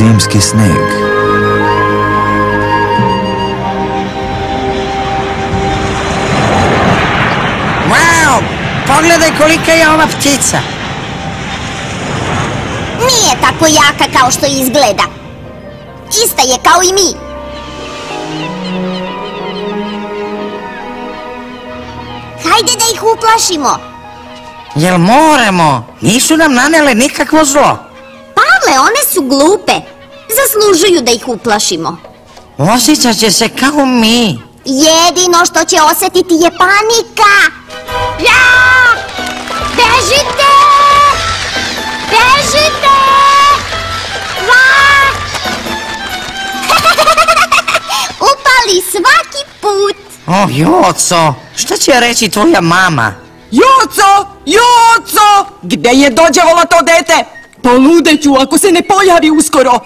Zimski sneg. Pogledaj kolika je ova ptica. Nije tako jaka kao što izgleda. Ista je kao i mi. Hajde da ih uplašimo. Jel moramo? Nisu nam nanele nikakvo zlo. Pavle, one su glupe. Zaslužuju da ih uplašimo. Osjećat će se kao mi. Jedino što će osjetiti je panika. Ja! Bežite! Bežite! Va! Upali svaki put. O, Joco, šta će reći tvoja mama? Joco! Joco! Gde je dođevalo to dete? Poludeću ako se ne pojavi uskoro.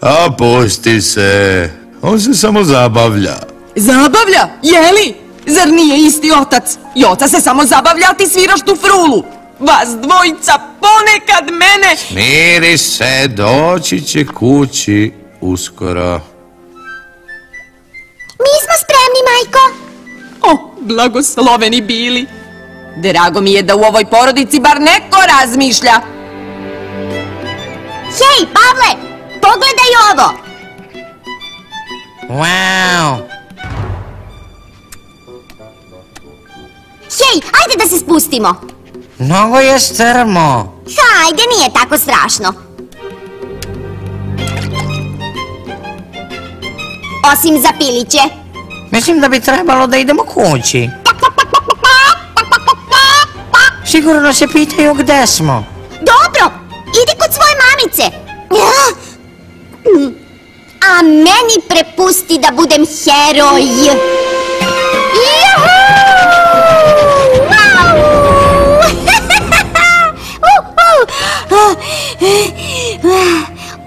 A pusti se, on se samo zabavlja. Zabavlja, jeli? Zar nije isti otac? Joca se samo zabavlja, a ti sviraš tu frulu. Vas dvojica ponekad mene... Miri se, doći će kući uskoro. Mi smo spremni, majko. O, blagosloveni bili. Drago mi je da u ovoj porodici bar neko razmišlja. Hej, Pavle, pogledaj ovo. Wow, Hej, ajde da se spustimo. mnogo je strmo. Hajde, nije tako strašno. Osim za piliće. Mislim da bi trebalo da idemo kući. Sigurno se pitaju gde smo. Dobro, idi kod svoje mamice. A meni prepusti da budem heroj. Juhu!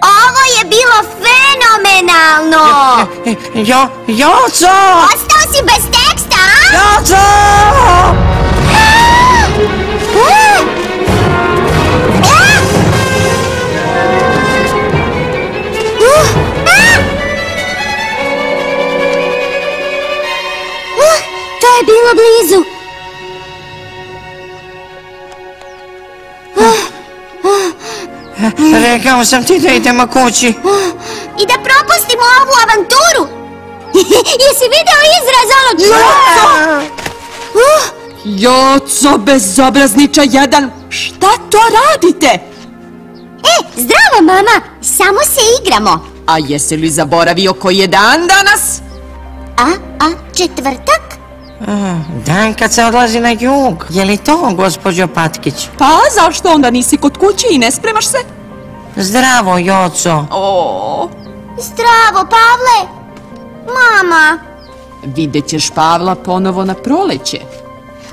Ovo je bilo fenomenalno! Jo, Joco! Ostao si bez teksta, a? Joco! To je bilo blizu. Rekao sam ti da idemo kući. I da propustimo ovu avanturu. Jesi video izraz onog Uh, Joco, bezobrazniča jedan, šta to radite? E, zdravo mama, samo se igramo. A jesi li zaboravio koji je dan danas? A, a, četvrtak? Dan kad se odlazi na jug. Je li to, gospođo Patkić? Pa zašto onda nisi kod kući i ne spremaš se? Zdravo, Joco. O, Zdravo, Pavle. Mama, vidjet ćeš Pavla ponovo na proleće.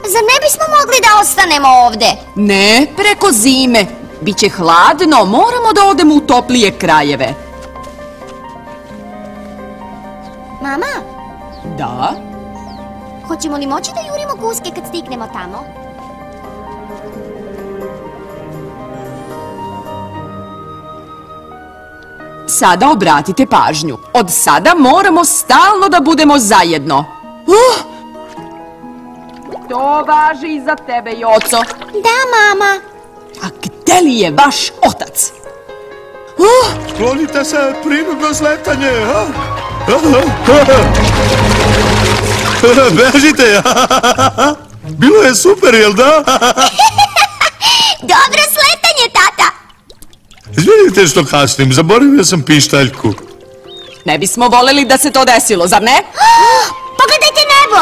zar ne bismo mogli da ostanemo ovde? Ne, preko zime. Biće hladno, moramo da odemo u toplije krajeve. Mama, Da? Hoćemo li moći da jurimo guske kad stignemo tamo? Sada obratite pažnju. Od sada moramo stalno da budemo zajedno. Uh! To važi i za tebe, Joco. Da, mama. A gde li je vaš otac? Uh! Klonite se, prinudno sletanje. a? Bežite. Bilo je super, jel da? Dobro sletanje, tata. Izvinite što kasnim, zaboravio sam pištaljku. Ne bismo voleli da se to desilo, zar ne? Pogledajte nebo.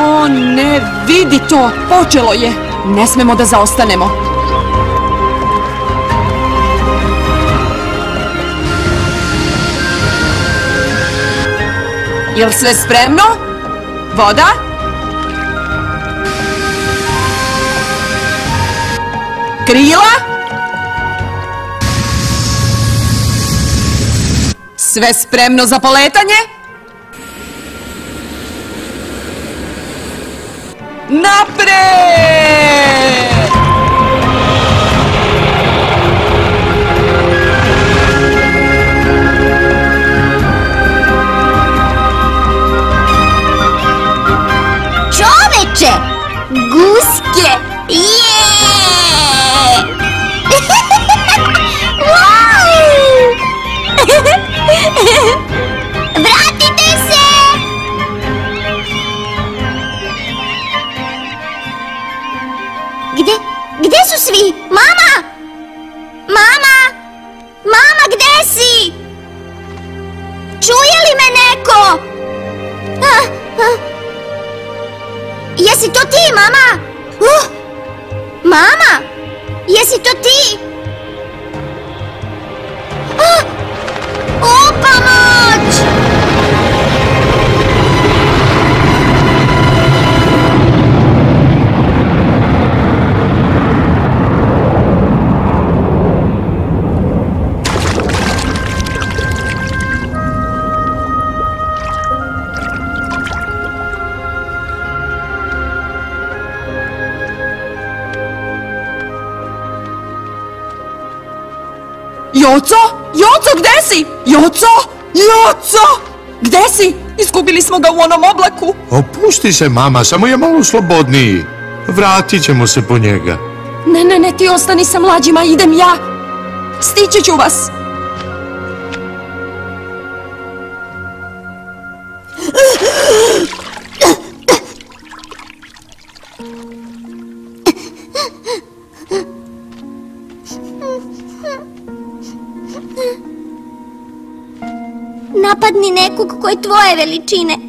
O ne, vidi to, počelo je. Ne smemo da zaostanemo. Jel sve spremno? Voda? Krila? Sve spremno za poletanje? Napred! Jesi to ti, mama? Uh, mama, jesi to ti? Ah, o, pomoć! Joco? Joco, gde si? Joco? Joco? Gde si? Izgubili smo ga u onom oblaku. Opusti se, mama, samo je malo slobodniji. Vratit ćemo se po njega. Ne, ne, ne, ti ostani sa mlađima, idem ja. Stići ću vas. Napadni nekog ko je tvoje veličine.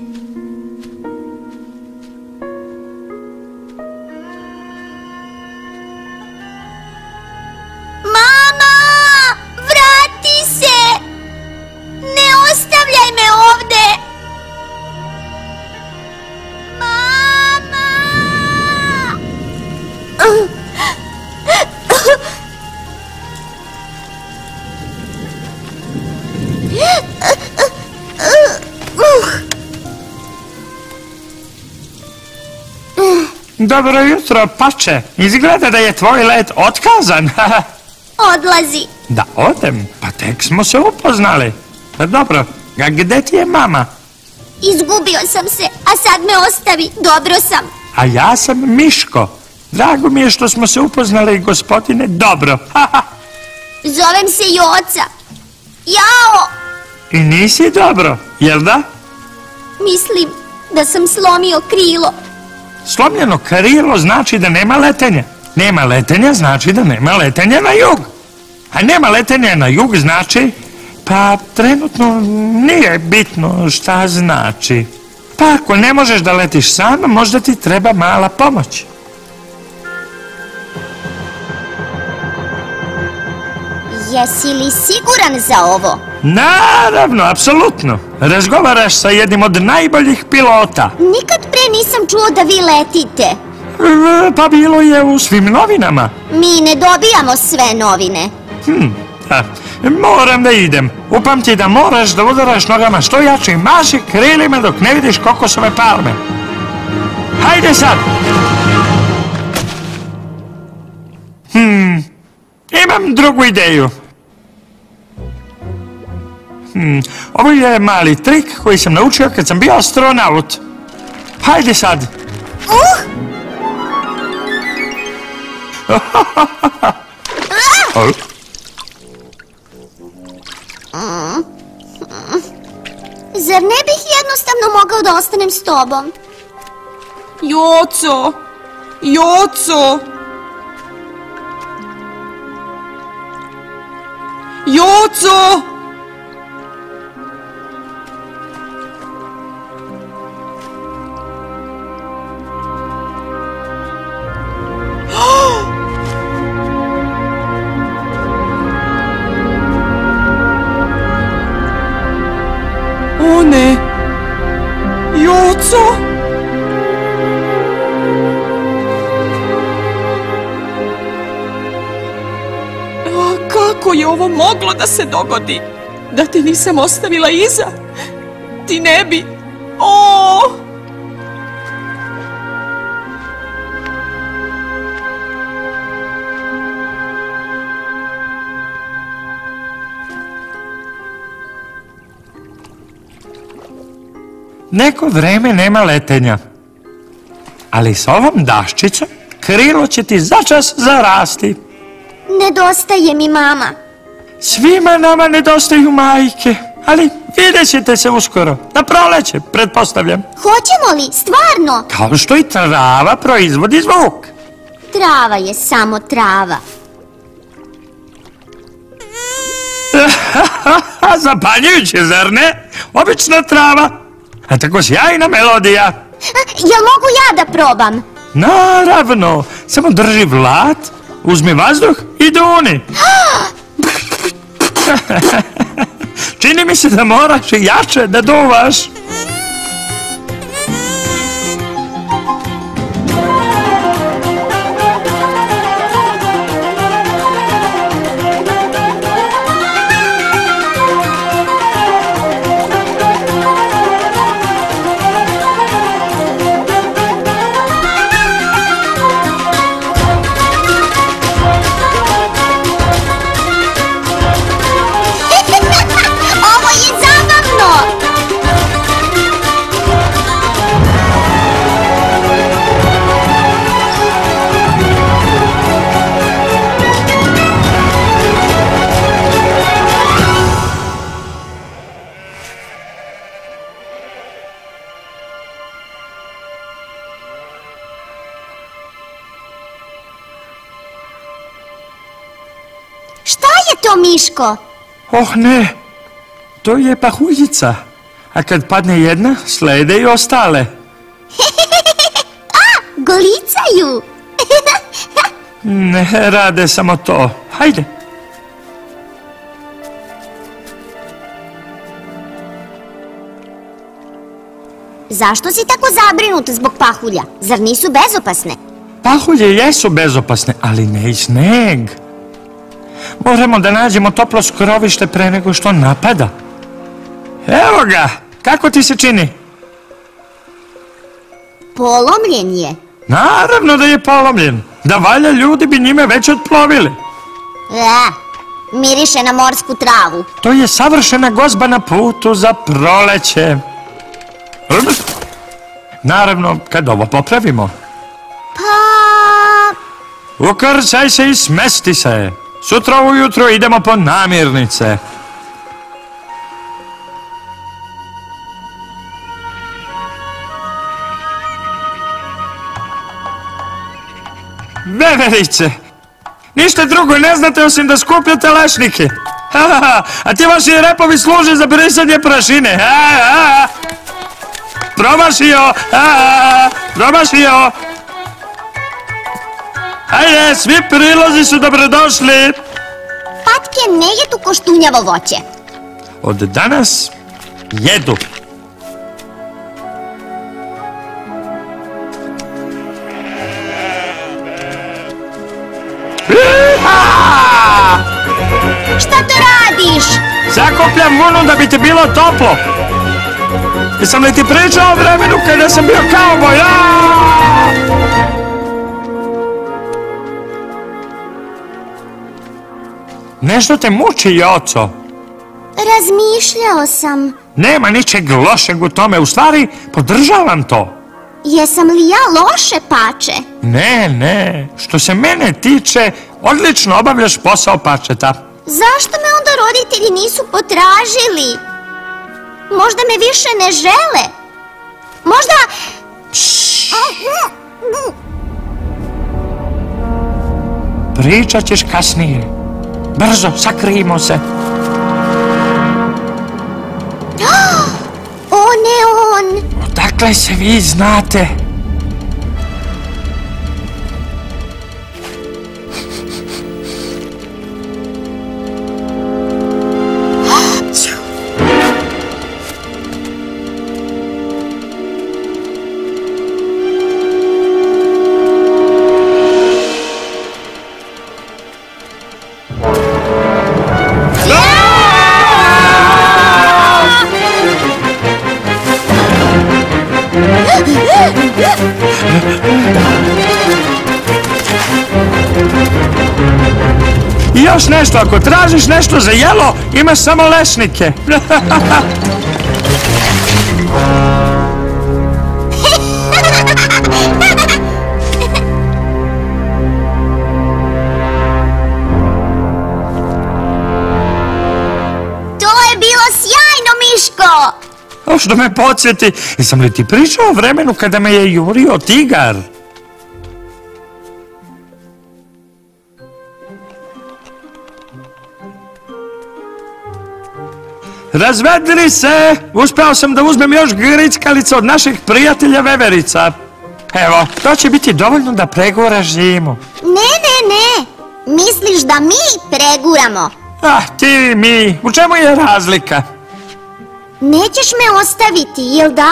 Dobro jutro, pače. Izgleda da je tvoj let otkazan. Odlazi. da odem, pa tek smo se upoznali. Pa dobro, a gde ti je mama? Izgubio sam se, a sad me ostavi. Dobro sam. A ja sam Miško. Drago mi je što smo se upoznali, gospodine, dobro. Zovem se Joca. Jao! I nisi dobro, jel da? Mislim da sam slomio krilo. Slomljeno krilo znači da nema letenja. Nema letenja znači da nema letenja na jug. A nema letenja na jug znači, pa trenutno nije bitno šta znači. Pa ako ne možeš da letiš sam, možda ti treba mala pomoć. Jesi li siguran za ovo? Naravno, apsolutno. Razgovaraš sa jednim od najboljih pilota. Nikad nisam čuo da vi letite. E, Pa bilo je u svim novinama. Mi ne dobijamo sve novine. Hm, a, moram da idem. Upamti da moraš da udaraš nogama što jače i maši krilima dok ne vidiš kokosove palme. Hajde sad! Hmm, imam drugu ideju. Hmm, ovo je mali trik koji sam naučio kad sam bio astronaut. Hajde sad! Uh! O, Zar ne bih jednostavno mogao da ostanem s tobom? Joco! Joco! Joco! Moglo da se dogodi? Da te nisam ostavila iza? Ti ne bi... O! Neko vreme nema letenja. Ali s ovom daščicom krilo će ti začas zarasti. Nedostaje mi mama. Svima nama nedostaju majke, ali vidjet ćete se uskoro. Na proleće, pretpostavljam. Hoćemo li? Stvarno? Kao što i trava proizvodi zvuk. Trava je samo trava. Zapanjujuće, zar ne? Obična trava. A tako sjajna melodija. A, Jel mogu ja da probam? Naravno, samo drži vlat, uzmi vazduh i duni. Čini mi se da moraš i jače da duvaš. Miško? Oh ne, to je pahuljica. A kad padne jedna, slede i ostale. Golicaju! Ne rade samo to. Hajde. Zašto si tako zabrinut zbog pahulja? Zar nisu bezopasne? Pahulje jesu bezopasne, ali ne i sneg. Moramo da nađemo toplo skrovište pre nego što napada. Evo ga, kako ti se čini? Polomljen je. Naravno da je polomljen. Da valja ljudi bi njime već otplovili. A, miriše na morsku travu. To je savršena gozba na putu za proleće. Naravno, kad ovo popravimo. Pa... Ukrcaj se i smesti se. Sutra ujutro idemo po namirnice. Veverice! Ništa drugo ne znate osim da skupljate lešnike. A ti vaši repovi služe za brisanje prašine. Promašio! Promašio! Ajde, svi prilozi su dobrodošli. Patke ne jedu koštunjavo voće. Od danas jedu. Šta to radiš? Sakupljam vunu da bi ti bilo toplo. Jesam li ti pričao o vremenu kada sam bio kauboj? Aaaa! Nešto te muči, Joco. Razmišljao sam. Nema ničeg lošeg u tome. U stvari, podržavam to. Jesam li ja loše pače? Ne, ne. Što se mene tiče, odlično obavljaš posao pačeta. Zašto me onda roditelji nisu potražili? Možda me više ne žele. Možda... Pričat ćeš kasnije. Brzo, sakrijimo se. O ne on! Odakle se vi znate? Ako tražiš nešto za jelo, imaš samo lešnike. To je bilo sjajno, Miško! O, što me podsjeti, jesam li ti pričao o vremenu kada me je jurio tigar? Razvedri se! Uspeo sam da uzmem još grickalica od naših prijatelja Veverica. Evo, to će biti dovoljno da preguraš zimu. Ne, ne, ne! Misliš da mi preguramo? Ah, ti i mi, u čemu je razlika? Nećeš me ostaviti, jel da?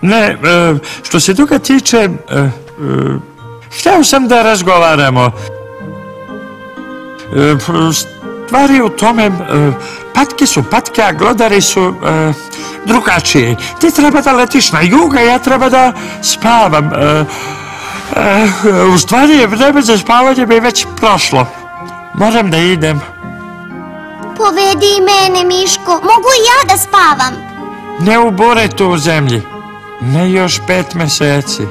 Ne, e, što se toga tiče, e, e, htio sam da razgovaramo. E, Stvari u tome, e, patke su patke, a glodari su e, drugačiji. Ti treba da letiš na jug, a ja treba da spavam. E, U stvari je vreme za spavanje mi već prošlo. Moram da idem. Povedi i mene, Miško. Mogu i ja da spavam. Ne u buretu u zemlji. Ne još pet meseci.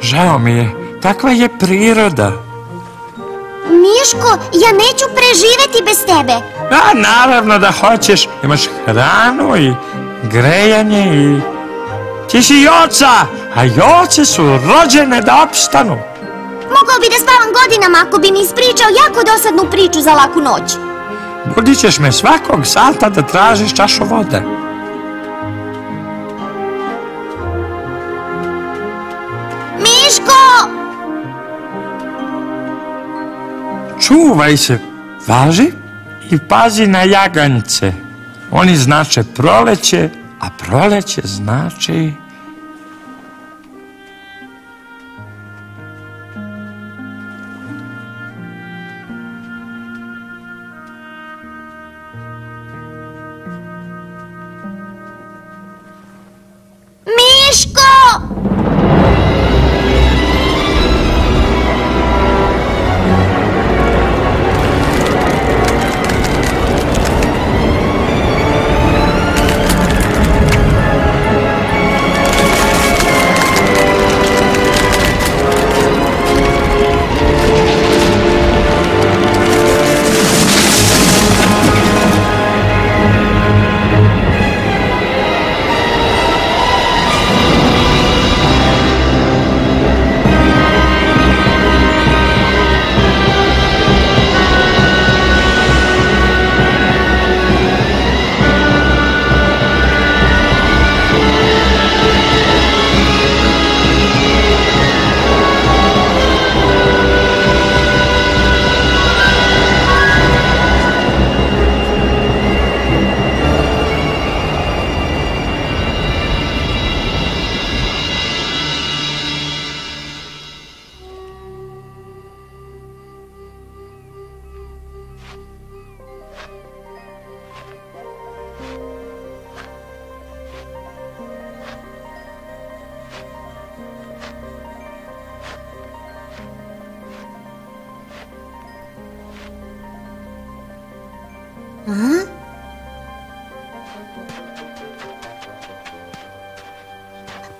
Žao mi je. Takva je priroda. Miško, ja neću preživeti bez tebe. A naravno da hoćeš. Imaš hranu i grejanje i... Ti si joca, a joce su rođene da opstanu. Mogao bi da spavam godinama ako bi mi ispričao jako dosadnu priču za laku noć. Budit ćeš me svakog sata da tražiš čašu vode. Čuvaj se, važi i pazi na jaganjce. Oni znače proleće, a proleće znači...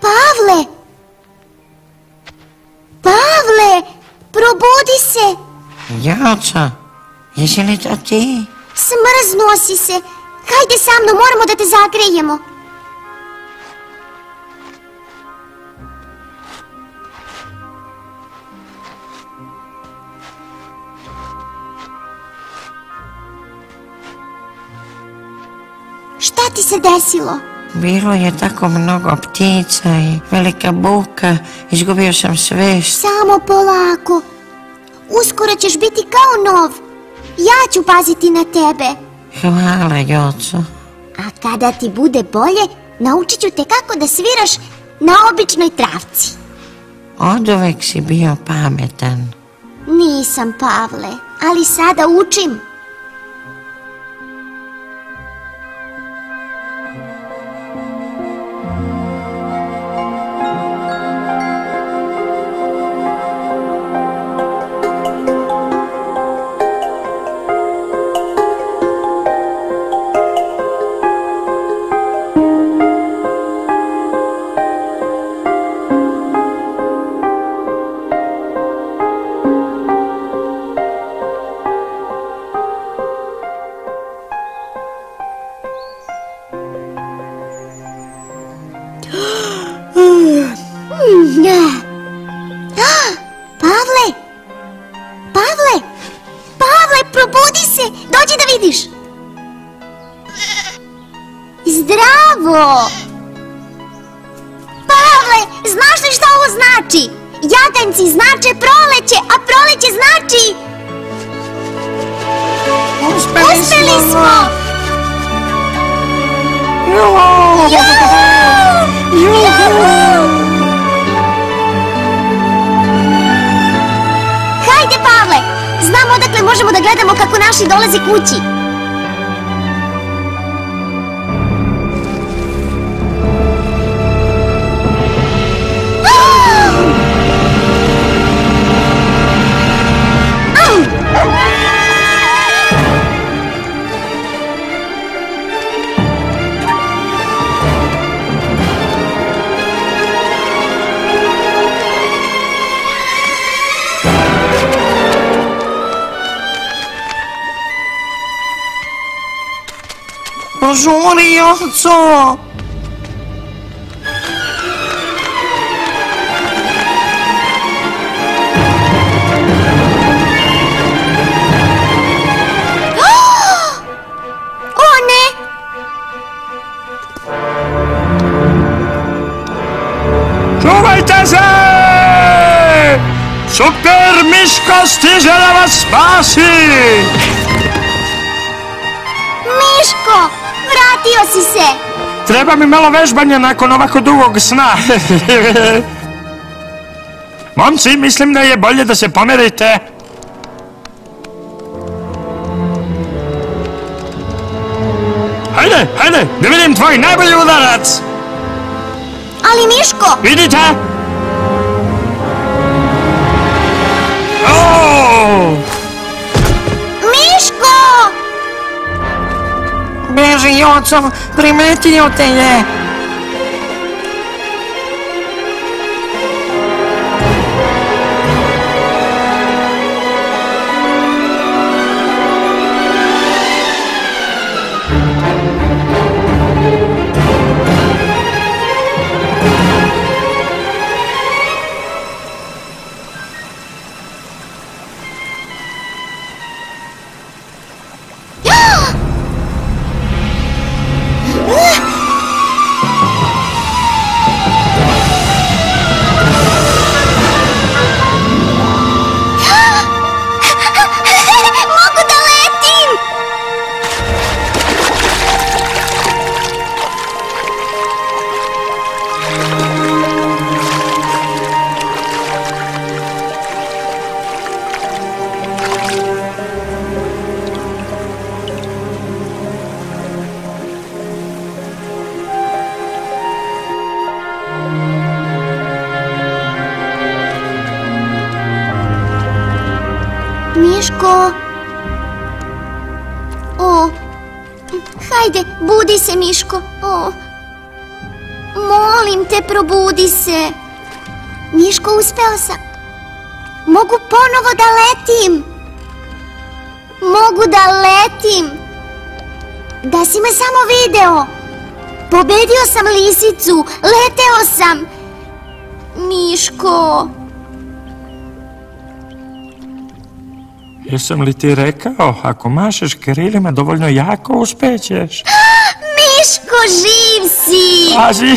Pavle! Pavle! Probudi se! Joco, jesi li to ti? Smrznuo si se. Hajde sa mnom, moramo da se desilo? Bilo je tako mnogo ptica i velika buka, izgubio sam svest. Samo polako. Uskoro ćeš biti kao nov. Ja ću paziti na tebe. Hvala, Joco. A kada ti bude bolje, naučit ću te kako da sviraš na običnoj travci. Od uvek si bio pametan. Nisam, Pavle, ali sada učim. probudi se, dođi da vidiš. Zdravo! Pavle, znaš li šta ovo znači? Jadanci znače proleće, a proleće znači... Uspeli, Uspeli smo! Juhu! Juhu! Hajde, Pavle, znamo da možemo da gledamo kako naši dolaze kući. Požuri, oco! O ne! Čuvajte se! Super Miško stiže da vratio si se! Treba mi malo vežbanja nakon ovako dugog sna. Momci, mislim da je bolje da se pomerite. Hajde, hajde, da vidim tvoj najbolji udarac. Ali Miško, Vidite? Beži, oco, primetio te je. Ponovo da letim. Mogu da letim. Da si me samo video. Pobedio sam lisicu. Leteo sam. Miško... Jesam li ti rekao, ako mašeš krilima dovoljno jako, uspećeš. Miško, živ si! Pazi!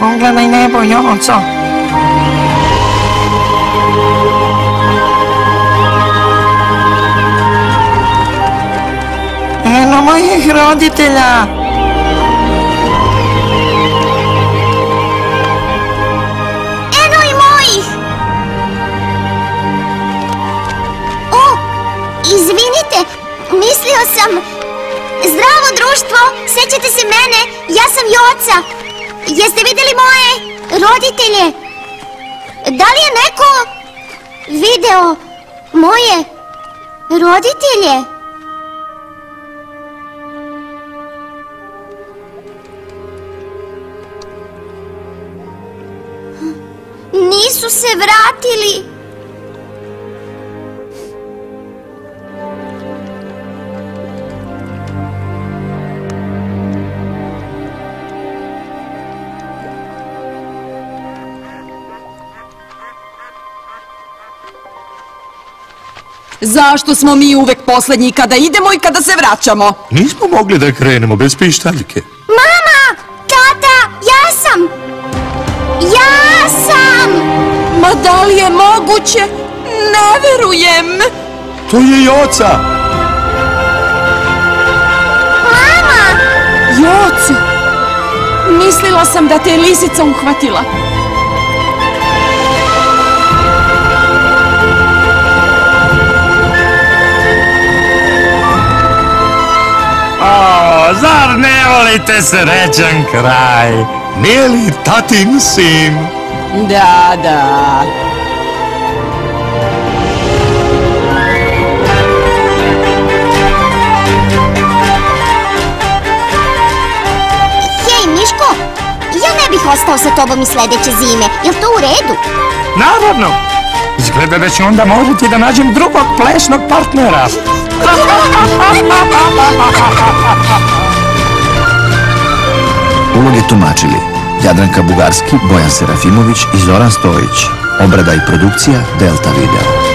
Pogledaj nebo, oco. Eno mojih roditelja. Eno i mojih! O, izvinite, mislio sam... Zdravo društvo, sećate se mene? Ja sam Joca. Jeste vidjeli moje roditelje? Da li je neko video moje roditelje? Nisu se vratili. Zašto smo mi uvek poslednji kada idemo i kada se vraćamo? Nismo mogli da krenemo bez pištaljke. Ma da li je moguće? Ne verujem! To je Joca! Joco! Mislila sam da te je lisica uhvatila. O, zar ne volite srećan kraj? Nije li tatin sin? Da, da. Hej, Miško, ja ne bih ostao sa tobom i sledeće zime. Jel to u redu? Naravno. Izgleda da ću onda morati da nađem drugog plesnog partnera. Uloge tumačili Jadranka Bugarski, Bojan Serafimović i Zoran Stojić. Obrada i produkcija Delta Video.